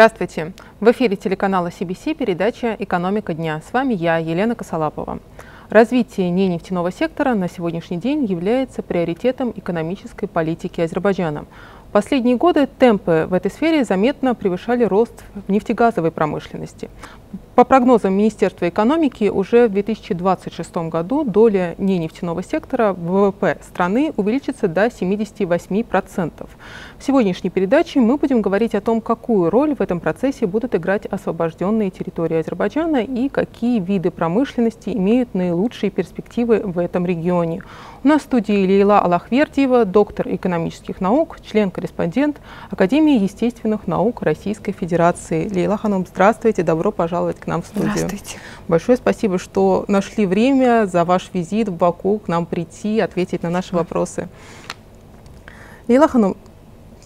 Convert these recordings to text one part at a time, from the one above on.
Здравствуйте! В эфире телеканала CBC передача «Экономика дня». С вами я, Елена Косолапова. Развитие ненефтяного сектора на сегодняшний день является приоритетом экономической политики Азербайджана. В последние годы темпы в этой сфере заметно превышали рост в нефтегазовой промышленности. По прогнозам Министерства экономики, уже в 2026 году доля ненефтяного сектора в ВВП страны увеличится до 78%. В сегодняшней передаче мы будем говорить о том, какую роль в этом процессе будут играть освобожденные территории Азербайджана и какие виды промышленности имеют наилучшие перспективы в этом регионе. У нас в студии Лейла Аллахвердиева, доктор экономических наук, член-корреспондент Академии естественных наук Российской Федерации. Лейла Ханум, здравствуйте, добро пожаловать к нам в студию. Здравствуйте. Большое спасибо, что нашли время за ваш визит в Баку к нам прийти, ответить на наши вопросы. Лилахану,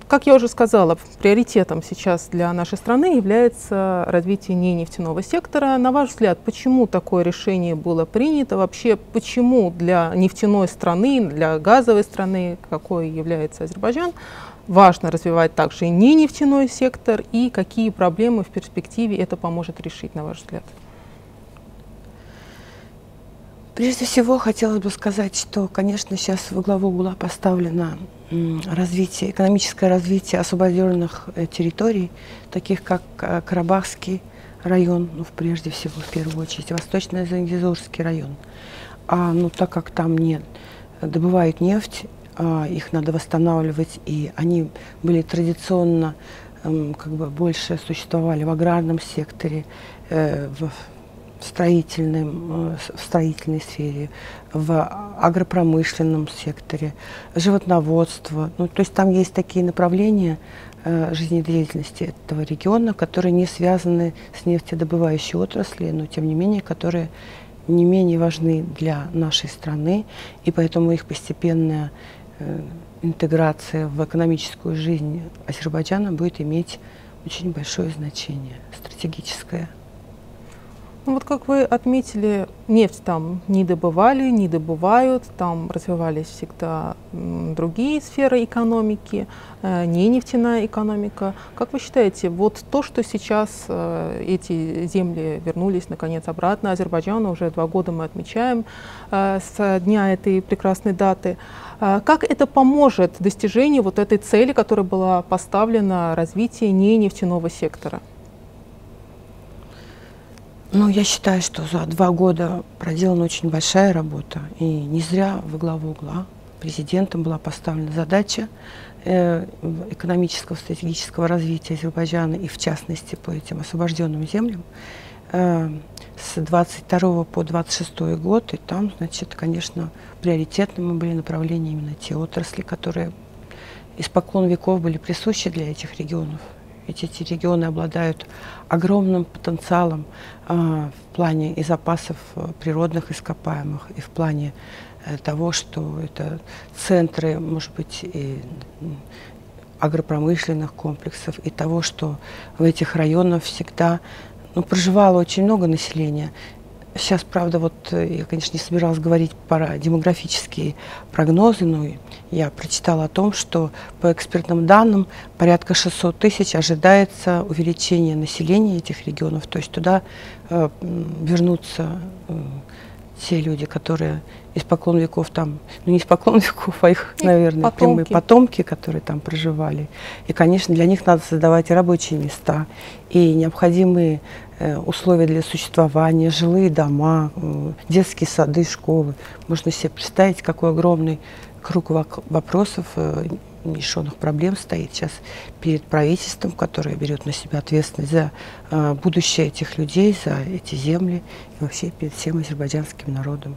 как я уже сказала, приоритетом сейчас для нашей страны является развитие нефтяного сектора. На ваш взгляд, почему такое решение было принято? Вообще, почему для нефтяной страны, для газовой страны, какой является Азербайджан, важно развивать также и не нефтяной сектор, и какие проблемы в перспективе это поможет решить, на ваш взгляд? Прежде всего, хотелось бы сказать, что, конечно, сейчас во главу угла поставлено развитие, экономическое развитие освобожденных э, территорий, таких как э, Карабахский район, ну, прежде всего, в первую очередь, Восточно-Зангизурский район. А, ну, так как там нет, добывают нефть, их надо восстанавливать, и они были традиционно эм, как бы больше существовали в аграрном секторе, э, в строительном, э, в строительной сфере, в агропромышленном секторе, животноводство. Ну, то есть там есть такие направления э, жизнедеятельности этого региона, которые не связаны с нефтедобывающей отраслью, но тем не менее, которые не менее важны для нашей страны, и поэтому их постепенная интеграция в экономическую жизнь Азербайджана будет иметь очень большое значение, стратегическое. Ну вот как вы отметили, нефть там не добывали, не добывают, там развивались всегда другие сферы экономики, э, не нефтяная экономика. Как вы считаете, вот то, что сейчас э, эти земли вернулись наконец обратно Азербайджану, уже два года мы отмечаем э, с дня этой прекрасной даты, как это поможет достижению вот этой цели, которая была поставлена развитие не нефтяного сектора? Ну, я считаю, что за два года проделана очень большая работа. И не зря во главу угла президентом была поставлена задача э, экономического, стратегического развития Азербайджана и, в частности, по этим освобожденным землям с 22 по 26 год. И там, значит, конечно, приоритетными были направления именно те отрасли, которые испокон веков были присущи для этих регионов. Ведь эти регионы обладают огромным потенциалом э, в плане и запасов э, природных ископаемых, и в плане э, того, что это центры, может быть, и агропромышленных комплексов, и того, что в этих районах всегда ну, проживало очень много населения. Сейчас, правда, вот э, я, конечно, не собиралась говорить про демографические прогнозы, но я прочитала о том, что по экспертным данным порядка 600 тысяч ожидается увеличение населения этих регионов, то есть туда э, вернутся э, те люди, которые испокон веков там, ну не испокон веков, а их, наверное, потомки. прямые потомки, которые там проживали. И, конечно, для них надо создавать рабочие места, и необходимые э, условия для существования, жилые дома, э, детские сады, школы. Можно себе представить, какой огромный круг вопросов, э, нерешенных проблем стоит сейчас перед правительством, которое берет на себя ответственность за э, будущее этих людей, за эти земли и вообще перед всем азербайджанским народом.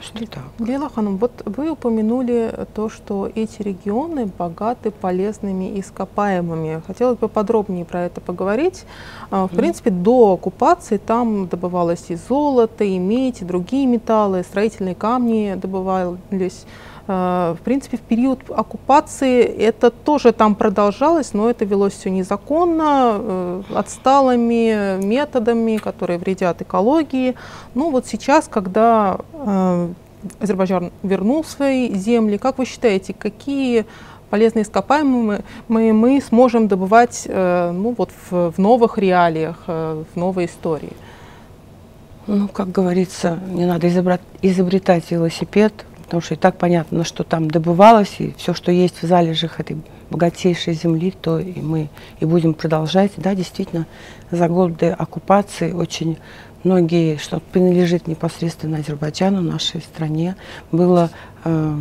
Что так. Лила Ханум, вот вы упомянули то, что эти регионы богаты полезными ископаемыми. Хотелось бы подробнее про это поговорить. А, в принципе, до оккупации там добывалось и золото, и медь, и другие металлы, строительные камни добывались. Э, в принципе, в период оккупации это тоже там продолжалось, но это велось все незаконно, э, отсталыми методами, которые вредят экологии. Ну вот сейчас, когда э, Азербайджан вернул свои земли. Как вы считаете, какие полезные ископаемые мы, мы сможем добывать ну, вот в, в новых реалиях, в новой истории? Ну, как говорится, не надо изобретать велосипед, потому что и так понятно, что там добывалось, и все, что есть в залежах этой богатейшей земли, то и мы и будем продолжать. Да, действительно, за годы оккупации очень многие, что принадлежит непосредственно Азербайджану, нашей стране, было э,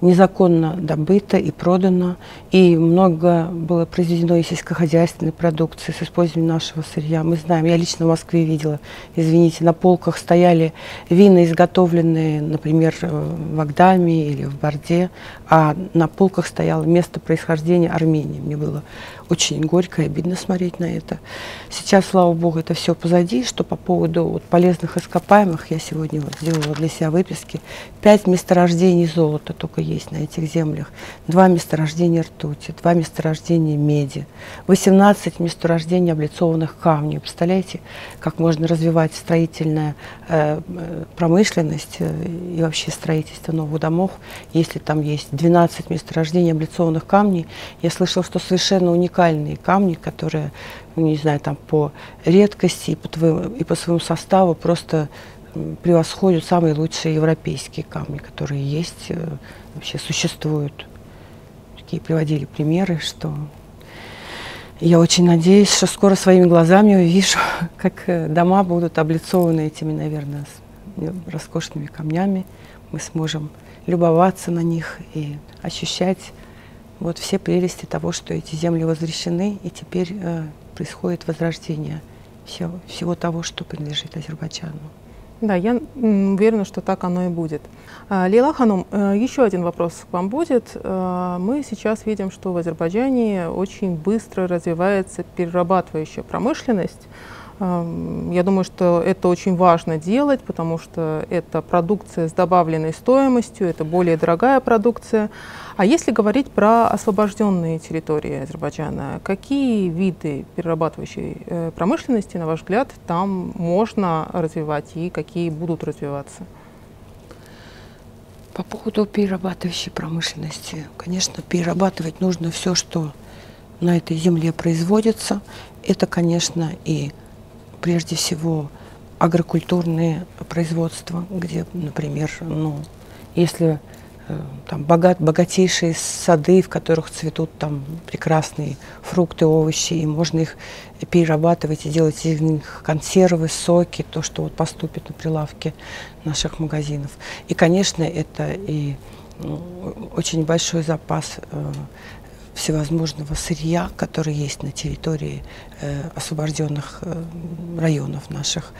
незаконно добыто и продано, и много было произведено и сельскохозяйственной продукции с использованием нашего сырья. Мы знаем, я лично в Москве видела, извините, на полках стояли вина, изготовленные, например, в Агдаме или в Борде, а на полках стояло место происхождения Армении. Мне было очень горько и обидно смотреть на это. Сейчас, слава богу, это все позади, что по поводу вот полезных ископаемых я сегодня вот сделала для себя выписки. Пять месторождений золота только есть на этих землях, два месторождения ртути, два месторождения меди, 18 месторождений облицованных камней. Представляете, как можно развивать строительная э, промышленность э, и вообще строительство новых домов, если там есть 12 месторождений облицованных камней. Я слышала, что совершенно уникальные камни, которые, ну, не знаю, там по редкости и по, твоему, и по своему составу просто превосходят самые лучшие европейские камни, которые есть, э, вообще существуют. Такие приводили примеры, что я очень надеюсь, что скоро своими глазами увижу, как э, дома будут облицованы этими, наверное, э, роскошными камнями. Мы сможем любоваться на них и ощущать вот все прелести того, что эти земли возвращены, и теперь э, происходит возрождение всего, всего того, что принадлежит Азербайджану. Да, я уверена, что так оно и будет. А, Лейла Ханум, э, еще один вопрос к вам будет. Э, мы сейчас видим, что в Азербайджане очень быстро развивается перерабатывающая промышленность. Я думаю, что это очень важно делать, потому что это продукция с добавленной стоимостью, это более дорогая продукция. А если говорить про освобожденные территории Азербайджана, какие виды перерабатывающей э, промышленности, на ваш взгляд, там можно развивать и какие будут развиваться? По поводу перерабатывающей промышленности, конечно, перерабатывать нужно все, что на этой земле производится. Это, конечно, и прежде всего агрокультурные производства, где, например, ну, если э, там богат, богатейшие сады, в которых цветут там прекрасные фрукты, овощи, и можно их перерабатывать и делать из них консервы, соки, то, что вот поступит на прилавке наших магазинов. И, конечно, это и очень большой запас э, всевозможного сырья, который есть на территории э, освобожденных э, районов наших.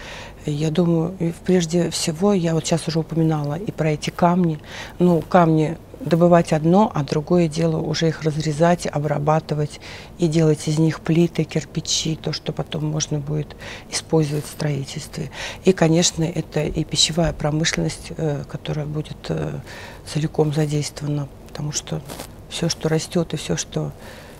Я думаю, прежде всего, я вот сейчас уже упоминала и про эти камни. Ну, камни добывать одно, а другое дело уже их разрезать, обрабатывать и делать из них плиты, кирпичи, то, что потом можно будет использовать в строительстве. И, конечно, это и пищевая промышленность, э, которая будет э, целиком задействована, потому что все, что растет и все, что,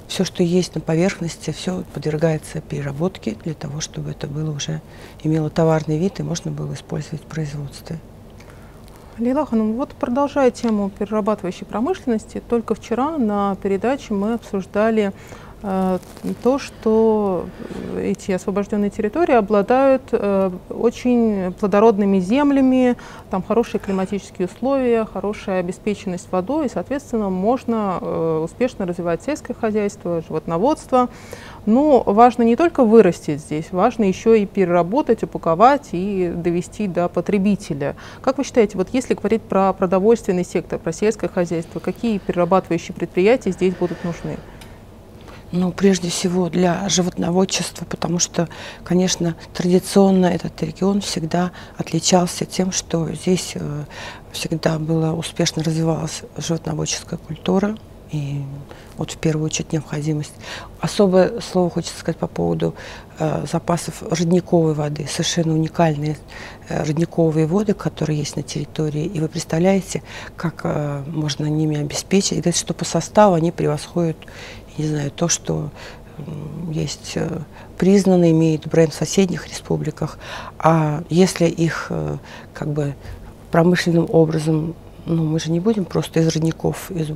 все, что есть на поверхности, все подвергается переработке для того, чтобы это было уже имело товарный вид и можно было использовать в производстве. Лейла ну вот продолжая тему перерабатывающей промышленности, только вчера на передаче мы обсуждали то, что эти освобожденные территории обладают э, очень плодородными землями, там хорошие климатические условия, хорошая обеспеченность водой, и, соответственно, можно э, успешно развивать сельское хозяйство, животноводство. Но важно не только вырастить здесь, важно еще и переработать, упаковать и довести до потребителя. Как вы считаете, вот если говорить про продовольственный сектор, про сельское хозяйство, какие перерабатывающие предприятия здесь будут нужны? Ну, прежде всего для животноводчества, потому что, конечно, традиционно этот регион всегда отличался тем, что здесь э, всегда была успешно развивалась животноводческая культура, и вот в первую очередь необходимость. Особое слово хочется сказать по поводу э, запасов родниковой воды. Совершенно уникальные э, родниковые воды, которые есть на территории. И вы представляете, как э, можно ними обеспечить. И говорят, что по составу они превосходят не знаю, то, что есть э, признанный, имеет бренд в соседних республиках, а если их э, как бы промышленным образом, ну, мы же не будем просто из родников из,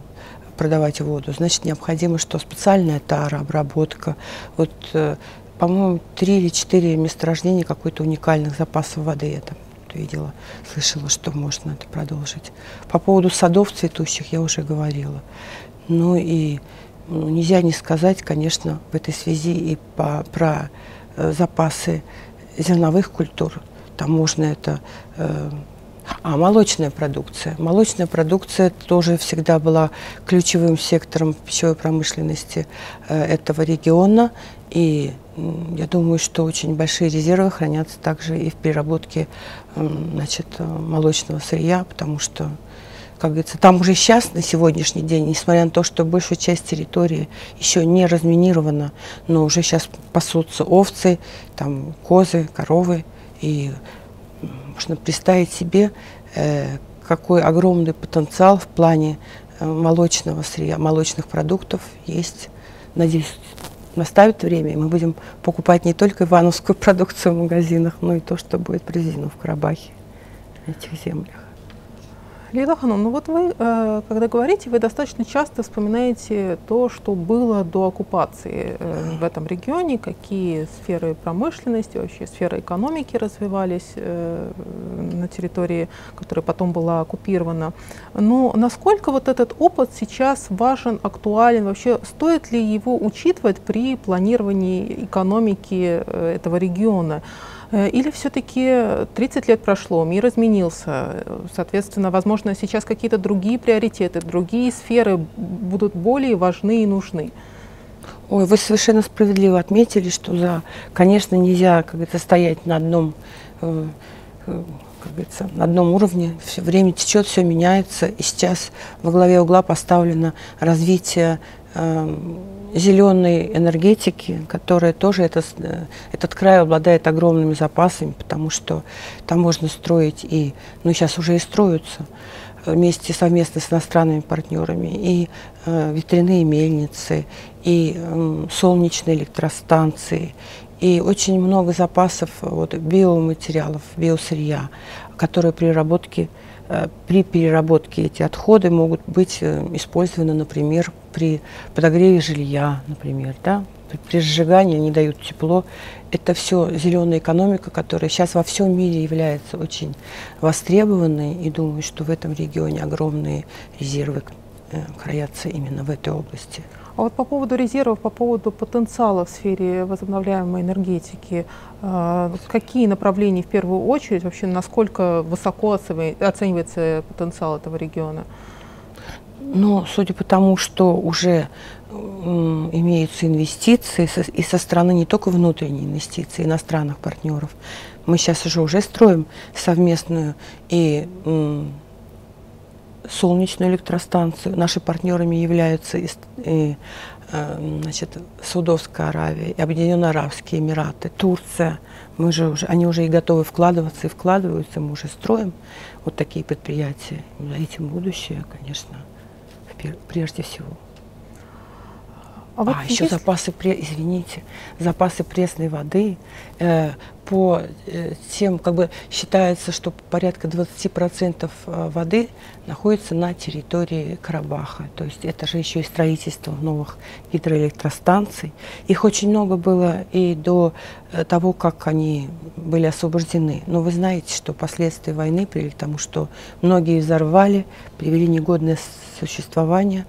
продавать воду. Значит, необходимо, что специальная тара, обработка. Вот, э, по-моему, три или четыре месторождения какой-то уникальных запасов воды я там видела, слышала, что можно это продолжить. По поводу садов цветущих я уже говорила. Ну и ну, нельзя не сказать, конечно, в этой связи и по, про э, запасы зерновых культур. Там можно это... Э, а, молочная продукция. Молочная продукция тоже всегда была ключевым сектором пищевой промышленности э, этого региона. И я думаю, что очень большие резервы хранятся также и в переработке э, значит, э, молочного сырья, потому что как говорится, там уже сейчас, на сегодняшний день, несмотря на то, что большая часть территории еще не разминирована, но уже сейчас пасутся овцы, там козы, коровы, и можно представить себе, э, какой огромный потенциал в плане э, молочного сырья, молочных продуктов есть. Надеюсь, наставит время, и мы будем покупать не только ивановскую продукцию в магазинах, но и то, что будет произведено в Карабахе, на этих землях. Лейла Ханум, ну вот вы, э, когда говорите, вы достаточно часто вспоминаете то, что было до оккупации э, в этом регионе, какие сферы промышленности, вообще сферы экономики развивались э, на территории, которая потом была оккупирована. Но насколько вот этот опыт сейчас важен, актуален, вообще стоит ли его учитывать при планировании экономики этого региона? Э, или все-таки 30 лет прошло, мир изменился, соответственно, возможно, сейчас какие-то другие приоритеты, другие сферы будут более важны и нужны? Ой, вы совершенно справедливо отметили, что, да, конечно, нельзя, как это, стоять на одном, э, э, как говорится, на одном уровне. Все время течет, все меняется, и сейчас во главе угла поставлено развитие зеленой энергетики, которая тоже это, э, этот край обладает огромными запасами, потому что там можно строить и, ну сейчас уже и строятся э, вместе совместно с иностранными партнерами и э, ветряные мельницы, и э, солнечные электростанции, и очень много запасов вот, биоматериалов, биосырья, которые при работке при переработке эти отходы могут быть э, использованы, например, при подогреве жилья, например, да, при сжигании они дают тепло. Это все зеленая экономика, которая сейчас во всем мире является очень востребованной. И думаю, что в этом регионе огромные резервы э, хранятся именно в этой области. А вот по поводу резервов, по поводу потенциала в сфере возобновляемой энергетики, э, какие направления в первую очередь, вообще насколько высоко оценивается потенциал этого региона? Ну, судя по тому, что уже имеются инвестиции и со стороны не только внутренние инвестиции иностранных партнеров. Мы сейчас уже уже строим совместную и солнечную электростанцию. Наши партнерами являются и, и, э, значит, Саудовская Аравия, и Объединенные Арабские Эмираты, Турция. Мы же уже, они уже и готовы вкладываться, и вкладываются. Мы уже строим вот такие предприятия. За этим будущее, конечно, прежде всего. А, вот а еще запасы, извините, запасы пресной воды. Э, по э, тем, как бы считается, что порядка 20% э, воды находится на территории Карабаха. То есть это же еще и строительство новых гидроэлектростанций. Их очень много было и до э, того, как они были освобождены. Но вы знаете, что последствия войны привели к тому, что многие взорвали, привели негодное существование,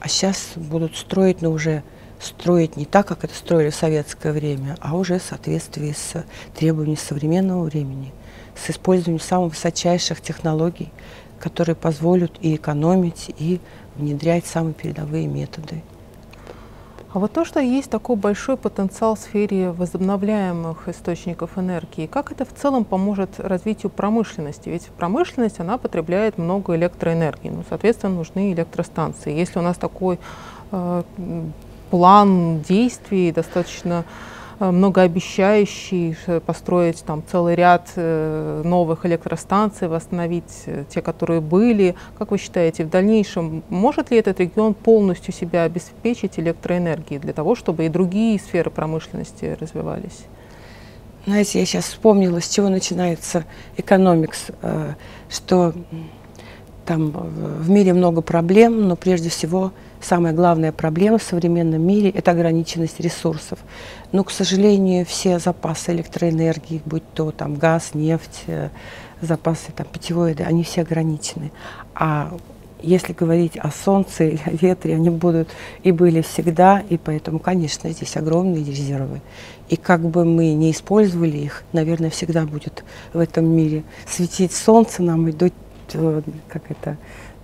а сейчас будут строить, но уже строить не так, как это строили в советское время, а уже в соответствии с требованиями современного времени, с использованием самых высочайших технологий, которые позволят и экономить, и внедрять самые передовые методы. А вот то, что есть такой большой потенциал в сфере возобновляемых источников энергии, как это в целом поможет развитию промышленности? Ведь промышленность, она потребляет много электроэнергии, ну, соответственно, нужны электростанции. Если у нас такой э, план действий достаточно многообещающий, построить там целый ряд э, новых электростанций, восстановить э, те, которые были. Как вы считаете, в дальнейшем может ли этот регион полностью себя обеспечить электроэнергией для того, чтобы и другие сферы промышленности развивались? Знаете, я сейчас вспомнила, с чего начинается экономикс, э, что там в мире много проблем, но прежде всего самая главная проблема в современном мире – это ограниченность ресурсов. Но, к сожалению, все запасы электроэнергии, будь то там газ, нефть, э, запасы там, питьевой воды, они все ограничены. А если говорить о солнце или о ветре, они будут и были всегда, и поэтому, конечно, здесь огромные резервы. И как бы мы не использовали их, наверное, всегда будет в этом мире светить солнце нам и дуть, э, как это,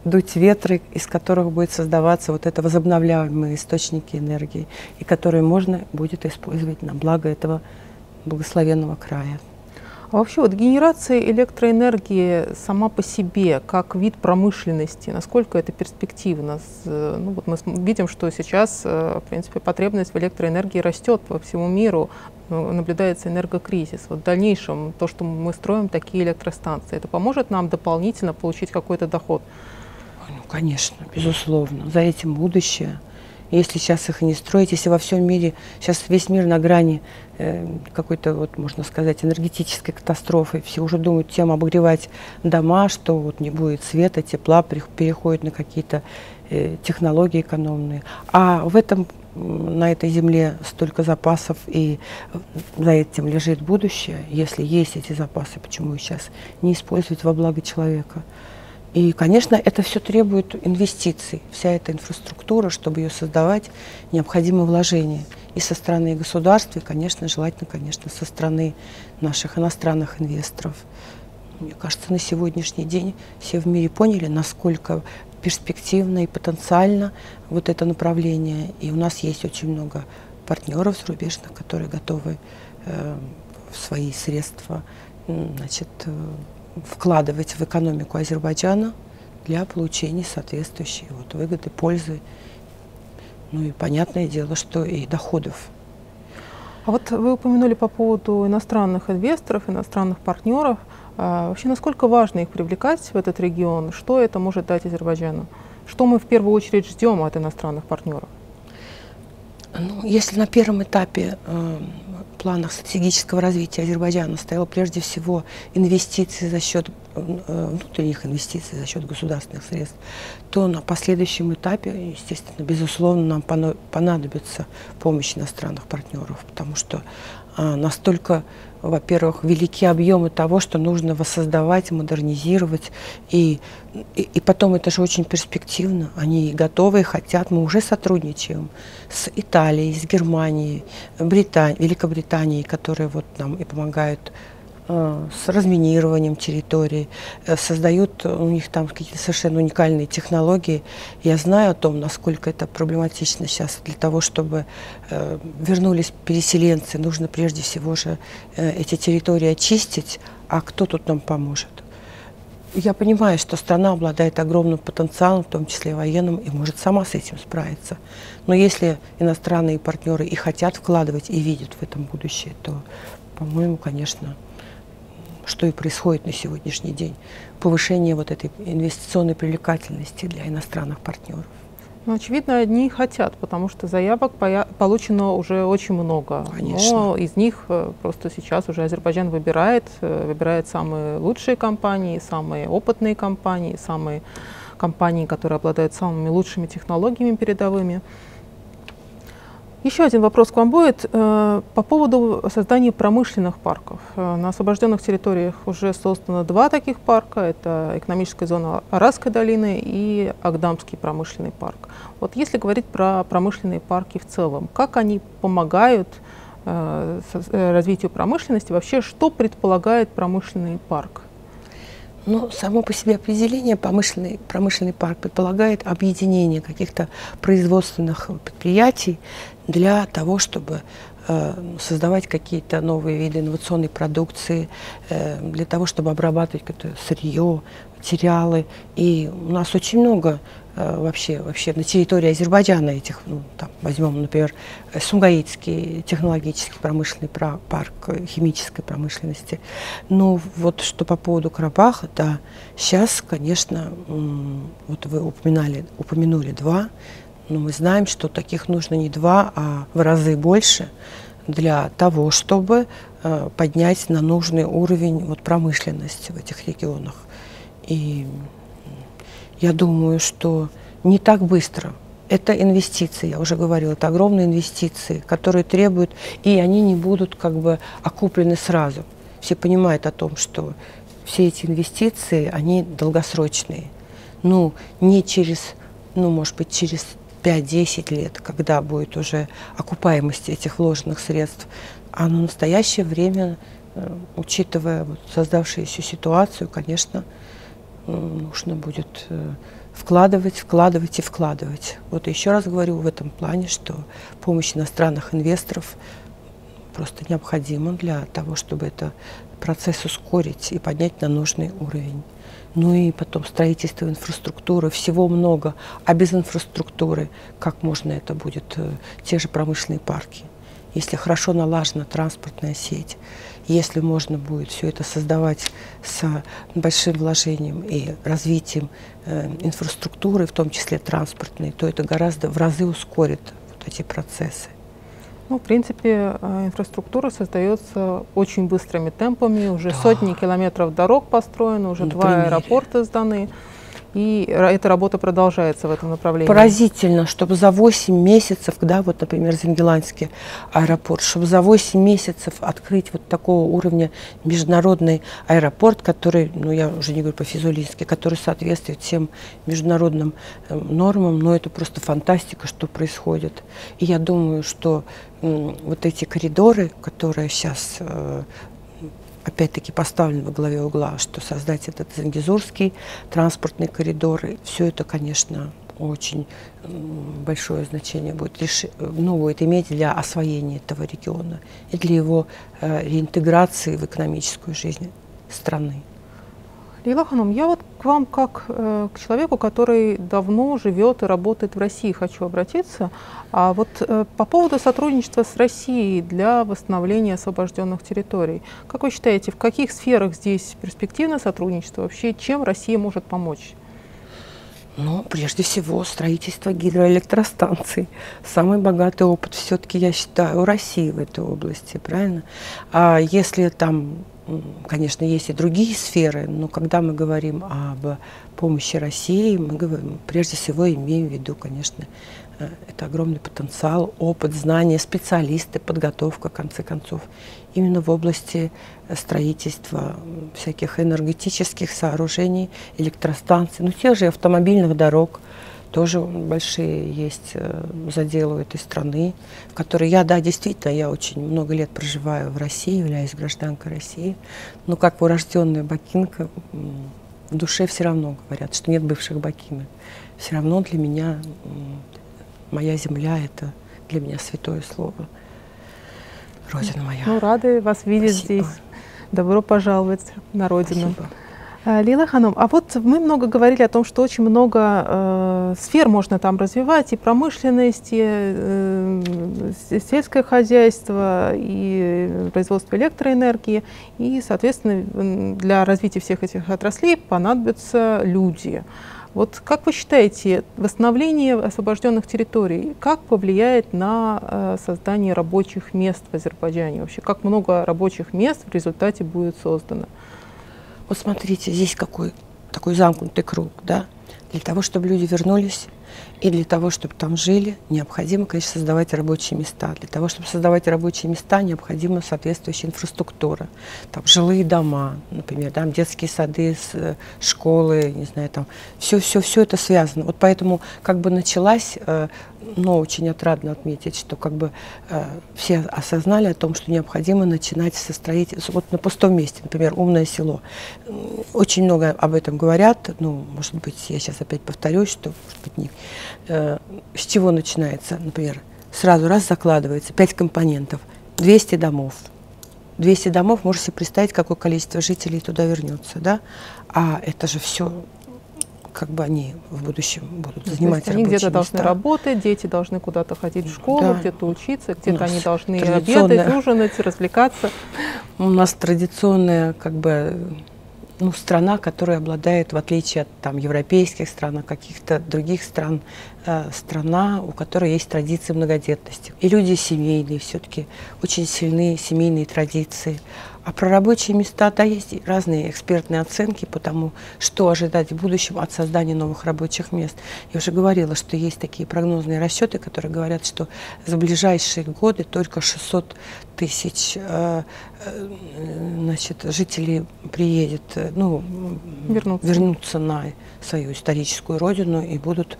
дуть ветры, из которых будет создаваться вот это возобновляемые источники энергии, и которые можно будет использовать на благо этого благословенного края. А вообще вот генерация электроэнергии сама по себе, как вид промышленности, насколько это перспективно? Ну, вот мы видим, что сейчас, э, в принципе, потребность в электроэнергии растет по всему миру, наблюдается энергокризис. Вот в дальнейшем то, что мы строим такие электростанции, это поможет нам дополнительно получить какой-то доход? Конечно, безусловно. За этим будущее если сейчас их не строить, если во всем мире, сейчас весь мир на грани э, какой-то, вот, можно сказать, энергетической катастрофы, все уже думают тем обогревать дома, что вот не будет света, тепла, переходят на какие-то э, технологии экономные. А в этом на этой земле столько запасов, и за этим лежит будущее. Если есть эти запасы, почему сейчас не использовать во благо человека? И, конечно, это все требует инвестиций. Вся эта инфраструктура, чтобы ее создавать, необходимо вложение. И со стороны государства, и, конечно, желательно, конечно, со стороны наших иностранных инвесторов. Мне кажется, на сегодняшний день все в мире поняли, насколько перспективно и потенциально вот это направление. И у нас есть очень много партнеров зарубежных, которые готовы э, свои средства значит, э, вкладывать в экономику Азербайджана для получения соответствующей вот выгоды, пользы. Ну и понятное дело, что и доходов. А вот вы упомянули по поводу иностранных инвесторов, иностранных партнеров. А вообще, насколько важно их привлекать в этот регион? Что это может дать Азербайджану? Что мы в первую очередь ждем от иностранных партнеров? Ну, если на первом этапе э, планах стратегического развития Азербайджана стояло прежде всего инвестиции за счет э, внутренних инвестиций, за счет государственных средств, то на последующем этапе, естественно, безусловно, нам понадобится помощь иностранных партнеров, потому что а, настолько во-первых, велики объемы того, что нужно воссоздавать, модернизировать. И, и, и потом это же очень перспективно. Они готовы и хотят. Мы уже сотрудничаем с Италией, с Германией, Британией, Великобританией, которые вот нам и помогают с разминированием территории, э, создают у них там какие-то совершенно уникальные технологии. Я знаю о том, насколько это проблематично сейчас для того, чтобы э, вернулись переселенцы. Нужно прежде всего же эти территории очистить, а кто тут нам поможет? Я понимаю, что страна обладает огромным потенциалом, в том числе военным, и может сама с этим справиться. Но если иностранные партнеры и хотят вкладывать, и видят в этом будущее, то, по-моему, конечно, что и происходит на сегодняшний день, повышение вот этой инвестиционной привлекательности для иностранных партнеров. Ну, очевидно, одни хотят, потому что заявок получено уже очень много. Конечно. Но из них э, просто сейчас уже Азербайджан выбирает, э, выбирает самые лучшие компании, самые опытные компании, самые компании, которые обладают самыми лучшими технологиями передовыми. Еще один вопрос к вам будет э, по поводу создания промышленных парков. Э, на освобожденных территориях уже создано два таких парка. Это экономическая зона Арасской долины и Агдамский промышленный парк. Вот если говорить про промышленные парки в целом, как они помогают э, развитию промышленности? Вообще, что предполагает промышленный парк? Ну, само по себе определение промышленный, промышленный парк предполагает объединение каких-то производственных предприятий для того, чтобы э, создавать какие-то новые виды инновационной продукции, э, для того, чтобы обрабатывать какое-то сырье, материалы. И у нас очень много э, вообще, вообще на территории Азербайджана этих, ну, там, возьмем, например, Сумгаитский технологический промышленный парк химической промышленности. Ну, вот что по поводу Карабаха, да, сейчас, конечно, вот вы упоминали, упомянули два, но мы знаем, что таких нужно не два, а в разы больше для того, чтобы э, поднять на нужный уровень вот, промышленности в этих регионах. И я думаю, что не так быстро. Это инвестиции, я уже говорила, это огромные инвестиции, которые требуют, и они не будут как бы окуплены сразу. Все понимают о том, что все эти инвестиции, они долгосрочные. Ну, не через, ну, может быть, через 5-10 лет, когда будет уже окупаемость этих вложенных средств, а на настоящее время, э, учитывая вот создавшуюся ситуацию, конечно, нужно будет э, вкладывать, вкладывать и вкладывать. Вот еще раз говорю в этом плане, что помощь иностранных инвесторов просто необходима для того, чтобы этот процесс ускорить и поднять на нужный уровень. Ну и потом строительство инфраструктуры, всего много. А без инфраструктуры как можно это будет, э, те же промышленные парки? Если хорошо налажена транспортная сеть, если можно будет все это создавать с большим вложением и развитием э, инфраструктуры, в том числе транспортной, то это гораздо в разы ускорит вот эти процессы. Ну, в принципе, э, инфраструктура создается очень быстрыми темпами. Уже да. сотни километров дорог построены, уже Например. два аэропорта сданы. И эта работа продолжается в этом направлении. Поразительно, чтобы за 8 месяцев, да, вот, например, Зенгеландский аэропорт, чтобы за 8 месяцев открыть вот такого уровня международный аэропорт, который, ну, я уже не говорю по-физулински, который соответствует всем международным э, нормам, но это просто фантастика, что происходит. И я думаю, что вот эти коридоры, которые сейчас э, опять-таки поставлен во главе угла, что создать этот Зангизурский транспортный коридор, и все это, конечно, очень большое значение будет, ну, будет иметь для освоения этого региона и для его э, реинтеграции в экономическую жизнь страны. Лейла Ханум, я вот к вам как э, к человеку, который давно живет и работает в России, хочу обратиться. А вот э, по поводу сотрудничества с Россией для восстановления освобожденных территорий. Как вы считаете, в каких сферах здесь перспективно сотрудничество? Вообще, чем Россия может помочь? Ну, прежде всего, строительство гидроэлектростанций. Самый богатый опыт все-таки, я считаю, у России в этой области, правильно? А если там Конечно, есть и другие сферы, но когда мы говорим об помощи России, мы говорим, прежде всего имеем в виду, конечно, э, это огромный потенциал, опыт, знания, специалисты, подготовка, в конце концов, именно в области строительства всяких энергетических сооружений, электростанций, ну, тех же автомобильных дорог – тоже большие есть э, заделы этой страны, в которой я, да, действительно, я очень много лет проживаю в России, являюсь гражданкой России, но как урожденная бакинка, в душе все равно говорят, что нет бывших бакинок. Все равно для меня моя земля – это для меня святое слово. Родина моя. Ну, рады вас видеть Спасибо. здесь. Добро пожаловать на родину. Спасибо. Э, Лила Ханом, а вот мы много говорили о том, что очень много э, сфер можно там развивать, и промышленность, и э, сельское хозяйство, и производство электроэнергии, и, соответственно, для развития всех этих отраслей понадобятся люди. Вот как вы считаете, восстановление освобожденных территорий, как повлияет на э, создание рабочих мест в Азербайджане? Вообще, как много рабочих мест в результате будет создано? Вот смотрите, здесь какой такой замкнутый круг, да? Для того, чтобы люди вернулись, и для того, чтобы там жили, необходимо, конечно, создавать рабочие места. Для того, чтобы создавать рабочие места, необходима соответствующая инфраструктура. Там жилые дома, например, там детские сады, э, школы, не знаю, там все-все-все это связано. Вот поэтому как бы началась э, но очень отрадно отметить, что как бы э, все осознали о том, что необходимо начинать со строительства. Вот на пустом месте, например, умное село. Очень много об этом говорят. Ну, может быть, я сейчас опять повторюсь, что может быть, не, э, с чего начинается, например, сразу раз закладывается 5 компонентов, 200 домов. 200 домов, можете представить, какое количество жителей туда вернется, да? А это же все как бы они в будущем будут занимать Они где-то должны работать, дети должны куда-то ходить в школу, да. где-то учиться, где-то они должны обедать, ужинать, развлекаться. У нас традиционная как бы ну, страна, которая обладает, в отличие от там, европейских стран, каких-то других стран, страна, у которой есть традиции многодетности. И люди семейные все-таки, очень сильные семейные традиции. А про рабочие места, да, есть разные экспертные оценки по тому, что ожидать в будущем от создания новых рабочих мест. Я уже говорила, что есть такие прогнозные расчеты, которые говорят, что за ближайшие годы только 600 тысяч э, э, значит, жителей приедет, э, ну, вернуться. вернуться на свою историческую родину и будут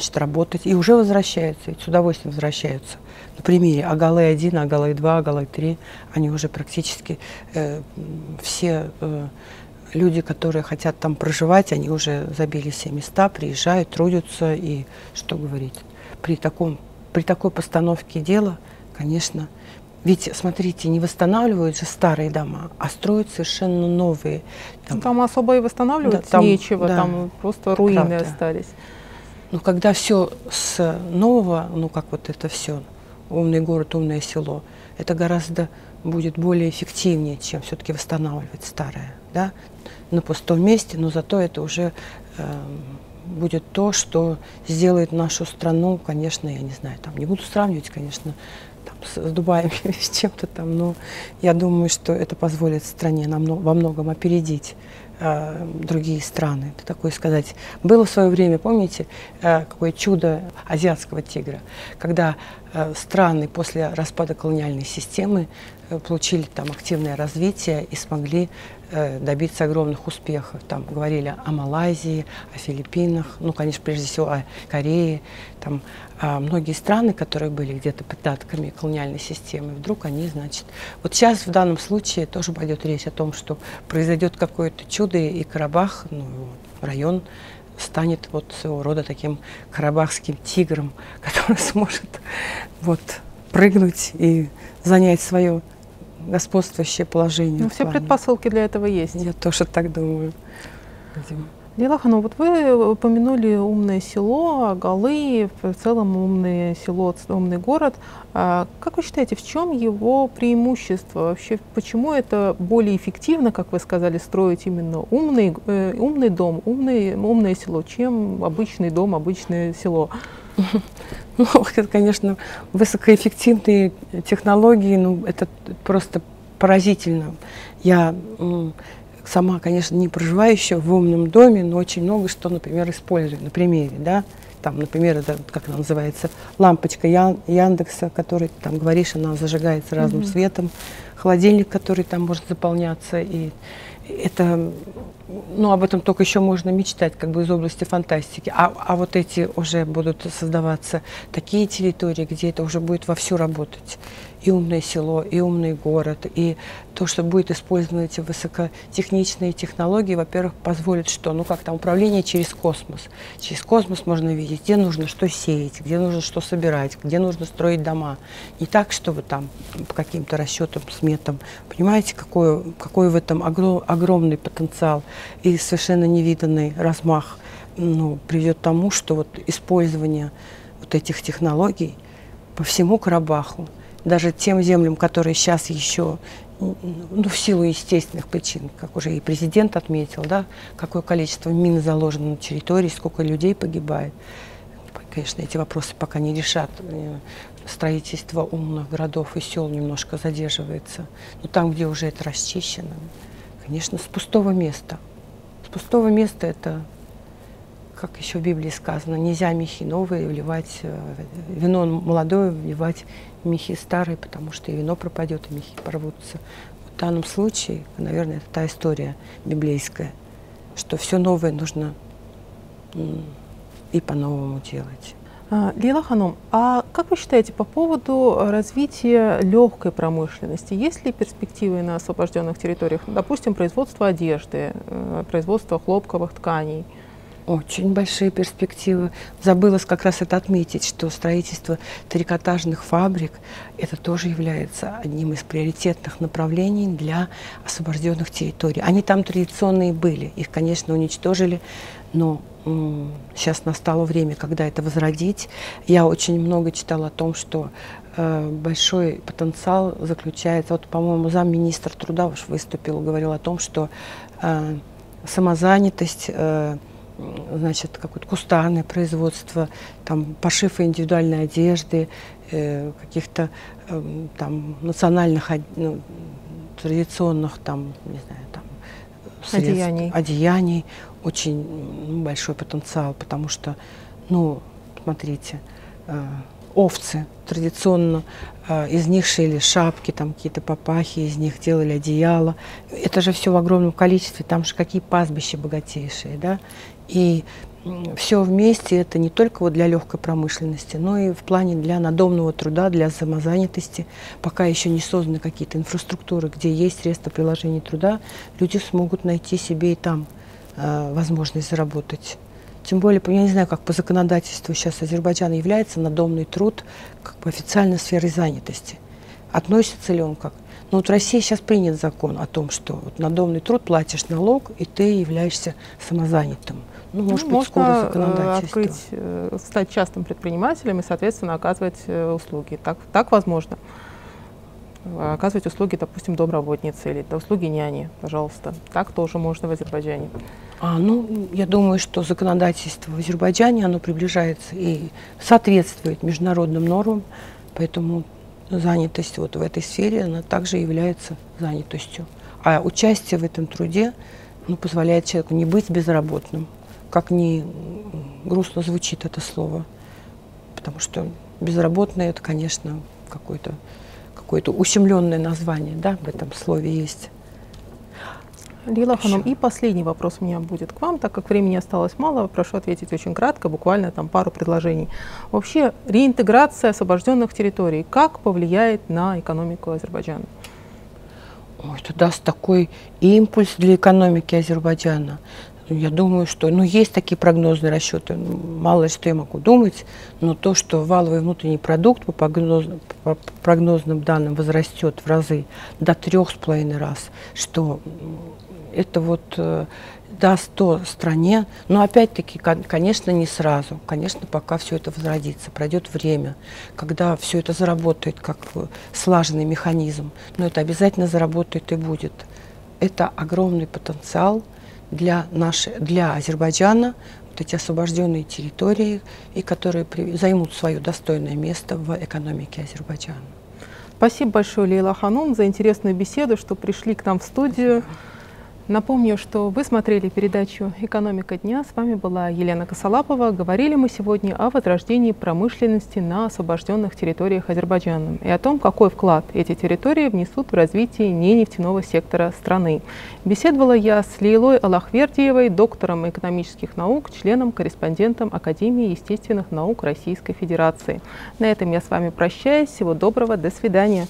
значит, работать. И уже возвращаются, ведь с удовольствием возвращаются на примере Агалай-1, Агалай-2, Агалай-3, они уже практически э, все э, люди, которые хотят там проживать, они уже забили все места, приезжают, трудятся. И что говорить, при, таком, при такой постановке дела, конечно, ведь, смотрите, не восстанавливают же старые дома, а строят совершенно новые. Там, там особо и восстанавливать да, там, нечего, да, там просто руины правда. остались. Но когда все с нового, ну как вот это все, умный город, умное село, это гораздо будет более эффективнее, чем все-таки восстанавливать старое, да, на пустом месте, но зато это уже э, будет то, что сделает нашу страну, конечно, я не знаю, там не буду сравнивать, конечно, там, с, с Дубаем или с чем-то там, но я думаю, что это позволит стране намного, во многом опередить э, другие страны. Это такое сказать. Было в свое время, помните, э, какое чудо азиатского тигра, когда страны после распада колониальной системы э, получили там активное развитие и смогли э, добиться огромных успехов. Там говорили о Малайзии, о Филиппинах, ну, конечно, прежде всего о Корее, там а многие страны, которые были где-то придатками колониальной системы, вдруг они, значит, вот сейчас в данном случае тоже пойдет речь о том, что произойдет какое-то чудо, и Карабах, ну, район станет вот своего рода таким карабахским тигром, который сможет вот прыгнуть и занять свое господствующее положение. Ну, все предпосылки для этого есть. Я тоже так думаю. Видимо. Лилаха, ну вот вы упомянули умное село, Галы, в целом умное село, умный город. А как вы считаете, в чем его преимущество? Вообще, почему это более эффективно, как вы сказали, строить именно умный, э, умный дом, умный, умное село, чем обычный дом, обычное село? Ну, это, конечно, высокоэффективные технологии, ну, это просто поразительно. Я сама, конечно, не проживающая в умном доме, но очень много что, например, использую на примере, да, там, например, это, как она называется, лампочка Ян, Яндекса, который, там, говоришь, она зажигается разным mm-hmm. светом, холодильник, который там может заполняться, и это, ну, об этом только еще можно мечтать, как бы из области фантастики. А, а вот эти уже будут создаваться такие территории, где это уже будет вовсю работать и умное село, и умный город, и то, что будет использованы эти высокотехничные технологии, во-первых, позволит что? Ну, как там, управление через космос. Через космос можно видеть, где нужно что сеять, где нужно что собирать, где нужно строить дома. Не так, чтобы там по каким-то расчетам, сметам. Понимаете, какой, какой в этом огром, огромный потенциал и совершенно невиданный размах ну, приведет к тому, что вот использование вот этих технологий по всему Карабаху – даже тем землям, которые сейчас еще ну, в силу естественных причин, как уже и президент отметил, да, какое количество мин заложено на территории, сколько людей погибает. Конечно, эти вопросы пока не решат. Э, строительство умных городов и сел немножко задерживается. Но там, где уже это расчищено, конечно, с пустого места. С пустого места это как еще в Библии сказано, нельзя мехи новые вливать, э, вино молодое вливать мехи старые, потому что и вино пропадет, и мехи порвутся. В данном случае, наверное, это та история библейская, что все новое нужно и по-новому делать. А, Лила Ханум, а как вы считаете по поводу развития легкой промышленности? Есть ли перспективы на освобожденных территориях? Допустим, производство одежды, э, производство хлопковых тканей – очень большие перспективы. Забылось как раз это отметить, что строительство трикотажных фабрик это тоже является одним из приоритетных направлений для освобожденных территорий. Они там традиционные были, их, конечно, уничтожили, но сейчас настало время, когда это возродить. Я очень много читала о том, что э, большой потенциал заключается, вот, по-моему, замминистра труда выступил, говорил о том, что э, самозанятость, э, значит, какое-то кустарное производство, там, пошив индивидуальной одежды, э, каких-то э, там национальных, ну, традиционных там, не знаю, там, средств, одеяний. одеяний. Очень большой потенциал, потому что, ну, смотрите, э, овцы традиционно э, из них шили шапки, там какие-то папахи, из них делали одеяло. Это же все в огромном количестве, там же какие пастбища богатейшие, да. И все вместе это не только вот для легкой промышленности, но и в плане для надомного труда, для самозанятости. Пока еще не созданы какие-то инфраструктуры, где есть средства приложения труда, люди смогут найти себе и там э, возможность заработать. Тем более, я не знаю, как по законодательству сейчас Азербайджан является надомный труд как бы официальной сферой занятости. Относится ли он как? Ну вот в России сейчас принят закон о том, что вот надомный труд платишь налог, и ты являешься самозанятым. Ну, может ну, быть, скоро э, законодательство. открыть, э, стать частным предпринимателем и, соответственно, оказывать э, услуги. Так, так возможно. Оказывать услуги, допустим, домработницы или услуги няни, пожалуйста. Так тоже можно в Азербайджане. А, ну, я думаю, что законодательство в Азербайджане, оно приближается и соответствует международным нормам, поэтому занятость вот в этой сфере, она также является занятостью. А участие в этом труде ну, позволяет человеку не быть безработным, как ни грустно звучит это слово, потому что безработный это, конечно, какое-то какое-то ущемленное название, да, в этом слове есть. Лила Ханум, и последний вопрос у меня будет к вам, так как времени осталось мало, прошу ответить очень кратко, буквально там пару предложений. Вообще, реинтеграция освобожденных территорий, как повлияет на экономику Азербайджана? Ой, это даст такой импульс для экономики Азербайджана. Я думаю, что, ну, есть такие прогнозные расчеты, мало что я могу думать, но то, что валовый внутренний продукт по, прогноз, по прогнозным данным возрастет в разы до трех с половиной раз, что это вот э, даст то стране, но опять-таки, конечно, не сразу, конечно, пока все это возродится, пройдет время, когда все это заработает как слаженный механизм, но это обязательно заработает и будет. Это огромный потенциал для, нашей, для Азербайджана, вот эти освобожденные территории, и которые при, займут свое достойное место в экономике Азербайджана. Спасибо большое, Лейла Ханум, за интересную беседу, что пришли к нам в студию. Спасибо. Напомню, что вы смотрели передачу «Экономика дня». С вами была Елена Косолапова. Говорили мы сегодня о возрождении промышленности на освобожденных территориях Азербайджана и о том, какой вклад эти территории внесут в развитие ненефтяного сектора страны. Беседовала я с Лейлой Аллахвердиевой, доктором экономических наук, членом-корреспондентом Академии естественных наук Российской Федерации. На этом я с вами прощаюсь. Всего доброго. До свидания.